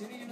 to City in